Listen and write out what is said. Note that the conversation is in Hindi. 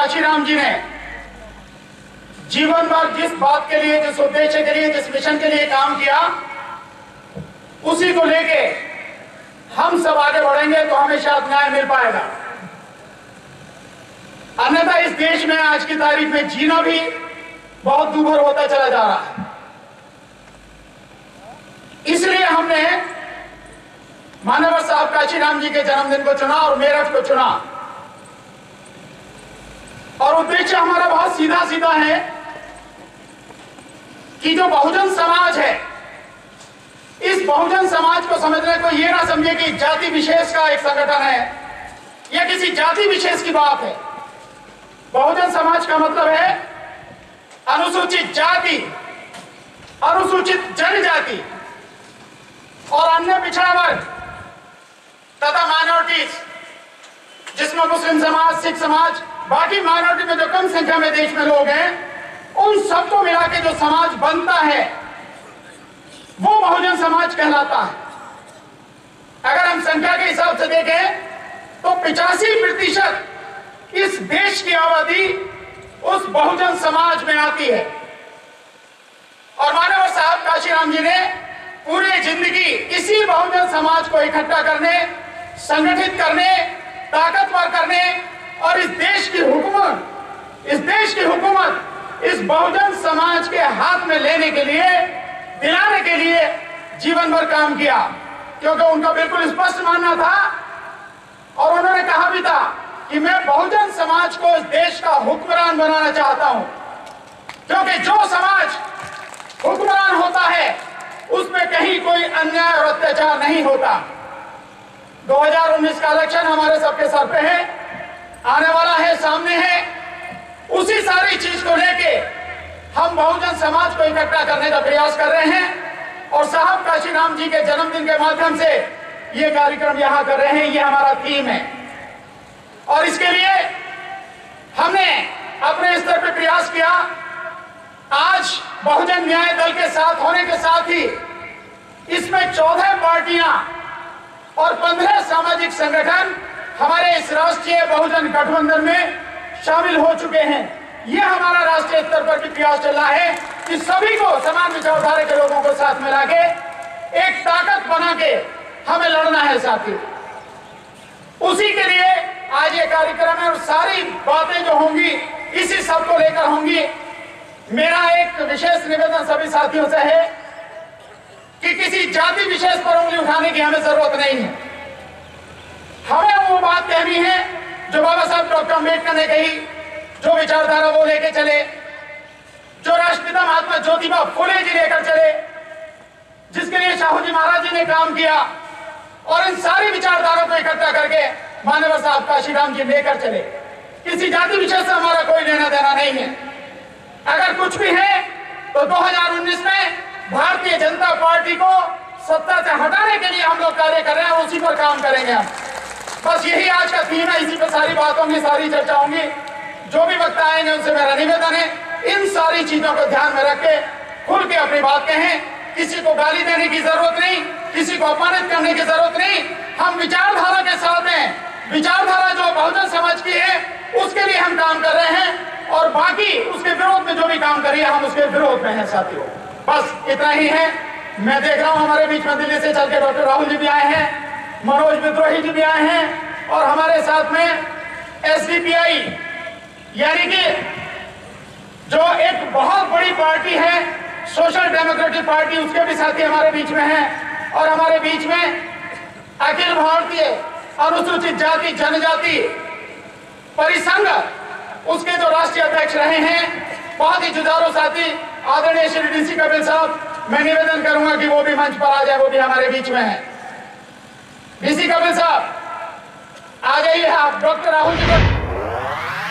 काशीराम जी ने, जीवन भर जिस बात के लिए, जिस उद्देश्य के लिए, जिस मिशन के लिए काम किया, उसी को लेके हम सब आगे बढ़ेंगे तो हमें शायद न्याय मिल पाएगा। अन्यथा इस देश में आज की तारीख में जीना भी बहुत दूभर होता चला जा रहा है। इसलिए हमने मानव साहब काशीराम जी के जन्मदिन को चुना और मेरठ को चुना। और उद्देश्य हमारा बहुत सीधा सीधा है कि जो बहुजन समाज है, इस बहुजन समाज को समझने को यह ना समझे कि जाति विशेष का एक संगठन है, या किसी जाति विशेष की बात है। बहुजन समाज का मतलब है अनुसूचित जाति, अनुसूचित जनजाति और अन्य पिछड़ा वर्ग तथा माइनॉरिटीज जिसमें मुस्लिम समाज, सिख समाज बाकी माइनॉरिटी में जो कम संख्या में देश में लोग हैं, उन सबको मिला के जो समाज बनता है, वो बहुजन समाज कहलाता है। अगर हम संख्या के हिसाब से देखें तो पिचासी प्रतिशत इस देश की आबादी उस बहुजन समाज में आती है। और मानव साहब काशीराम जी ने पूरी ज़िंदगी इसी बहुजन समाज को इकट्ठा करने, संगठित करने, ताकतवर करने और इस देश की हुकूमत इस देश की हुकूमत इस बहुजन समाज के हाथ में लेने के लिए, दिलाने के लिए जीवन भर काम किया। क्योंकि उनका बिल्कुल स्पष्ट मानना था और उन्होंने कहा भी था कि मैं बहुजन समाज को इस देश का हुक्मरान बनाना चाहता हूँ। क्योंकि जो समाज हुक्मरान होता है, उसमें कहीं कोई अन्याय और अत्याचार नहीं होता। 2019 का इलेक्शन हमारे सबके सर पे है, आने वाला है, सामने है। उसी सारी चीज़ को लेके हम बहुजन समाज को इकट्ठा करने का प्रयास कर रहे हैं और साहब काशीराम जी के जन्मदिन के माध्यम से ये कार्यक्रम यहाँ कर रहे हैं, ये हमारा थीम है। और इसके लिए हमने अपने स्तर पर प्रयास किया। आज बहुजन न्याय दल के साथ होने के साथ ही इसमें चौदह पार्टियाँ और पंद्रह सामाजिक संगठन हमारे इस राष्ट्रीय बहुजन गठबंधन में शामिल हो चुके हैं। यह हमारा राष्ट्रीय स्तर पर भी प्रयास चल रहा है कि सभी को समान विचारधारा के लोगों को साथ मिला के, एक ताकत बना के हमें लड़ना है साथी। उसी के लिए आज ये कार्यक्रम है और सारी बातें जो होंगी, इसी सबको लेकर होंगी। मेरा एक विशेष निवेदन सभी साथियों से है कि किसी जाति विशेष पर उंगली उठाने की हमें ज़रूरत नहीं है। हमें वो बात कहनी है जो बाबा साहब डॉक्टर अंबेडकर ने कही, जो विचारधारा वो लेके चले, जो राष्ट्रपिता महात्मा ज्योतिबा फुले जी लेकर चले, जिसके लिए शाहू जी महाराज जी ने काम किया, और इन सारी विचारधारा को इकट्ठा करके मानव साहब काशीराम जी लेकर चले। किसी जाति विशेष से हमारा कोई लेना देना नहीं है। अगर कुछ भी है तो 2019 में भारतीय जनता पार्टी को सत्ता से हटाने के लिए हम लोग कार्य कर रहे हैं, उसी पर काम करेंगे हम। बस यही का है, इसी पर सारी बात होंगी सारी चर्चा होंगी जो भी वक्त आएँगे उनसे मेरा निवेदन है, इन सारी चीज़ों को ध्यान में रख के खुल के अपनी बात कहें। किसी को गाली देने की ज़रूरत नहीं, किसी को अपमानित करने की ज़रूरत नहीं। हम विचारधारा के साथ हैं। विचारधारा जो बहुजन समाज की है, उसके लिए हम काम कर रहे हैं और बाकी उसके विरोध में जो भी काम करिए, हम उसके विरोध में हैं, साथियों। बस इतना ही है। मैं देख रहा हूँ हमारे बीच में दिल्ली से चल के डॉक्टर राहुल जी भी आए हैं, मनोज विद्रोही जी भी आए हैं। और हमारे साथ में एस यानी कि जो एक बहुत बड़ी पार्टी है, सोशल डेमोक्रेटिक पार्टी, उसके भी साथी हमारे बीच में हैं और हमारे बीच में अखिल भारतीय अनुसूचित जाति, जनजाति, परिसंघ, उसके जो राष्ट्रीय अध्यक्ष रहे हैं, बहुत ही जुझारू साथी, आदरणीय श्री डीसी कपिल साहब, मैं निवेदन करूँगा कि वो भी मंच पर आ जाए, वो भी हमारे बीच में है। डीसी कपिल साहब आ जाइए आप डॉक्टर राहुल जी